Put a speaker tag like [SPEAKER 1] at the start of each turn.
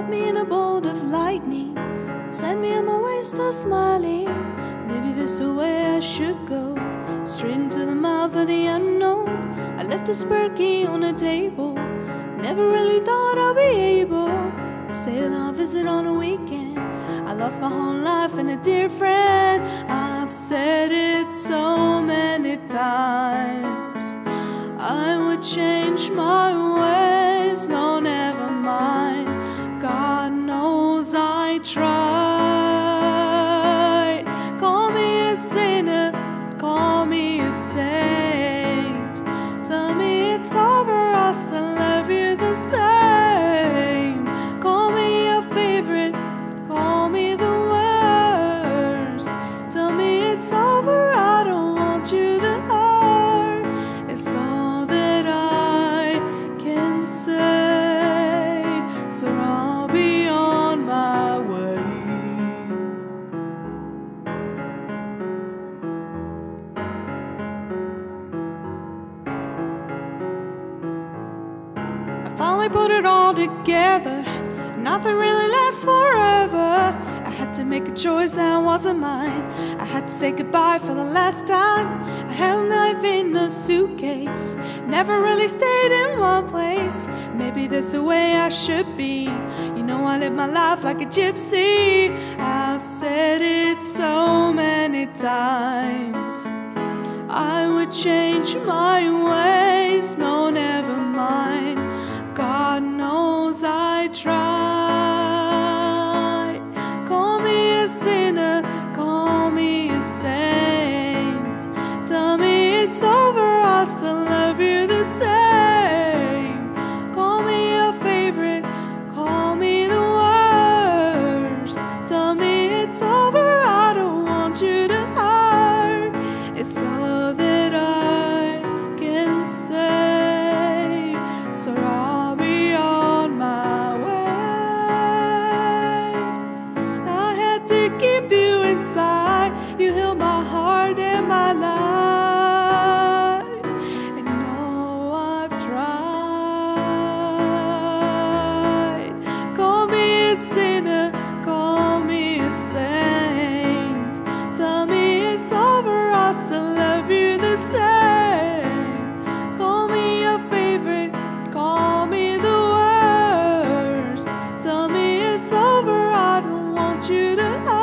[SPEAKER 1] me in a bolt of lightning. Send me on my way, still smiling. Maybe this is the way I should go. Straight into the mouth of the unknown. I left the spur key on the table. Never really thought I'd be able to sail on visit on a weekend. I lost my whole life and a dear friend. I've said it so many times. I would change my ways. I tried. Call me a sinner, call me a saint. Finally put it all together. Nothing really lasts forever. I had to make a choice that wasn't mine. I had to say goodbye for the last time. I held life in a suitcase. Never really stayed in one place. Maybe that's the way I should be. You know, I live my life like a gypsy. I've said it so many times. I would change my ways. No, I tried. you to